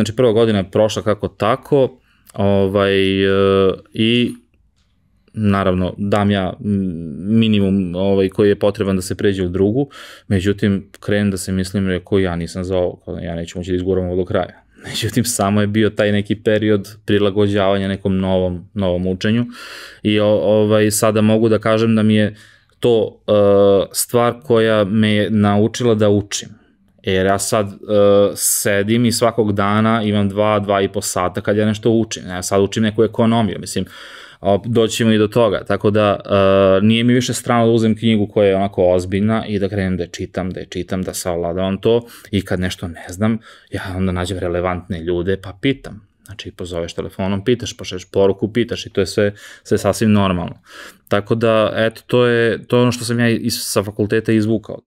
Znači, prva godina je prošla kako tako, ovaj, e, i naravno dam ja minimum ovaj, koji je potreban da se pređe u drugu, međutim krenem da se mislim rekao ja nisam za ovo, ja neću moći da izguram ovo do kraja. Međutim, samo je bio taj neki period prilagođavanja nekom novom, novom učenju i ovaj, sada mogu da kažem da mi je to uh, stvar koja me je naučila da učim. Jer ja sad uh, sedim i svakog dana imam dva, dva i po sata kad ja nešto učim. Ja sad učim neku ekonomiju, mislim, doćemo i do toga. Tako da uh, nije mi više strano da uzem knjigu koja je onako ozbiljna i da krenem da je čitam, da je čitam, da savladavam to i kad nešto ne znam, ja onda nađem relevantne ljude pa pitam. Znači, pozoveš telefonom, pitaš, pošalješ poruku, pitaš i to je sve, sve sasvim normalno. Tako da, eto, to je, to je ono što sam ja iz, sa fakulteta izvukao.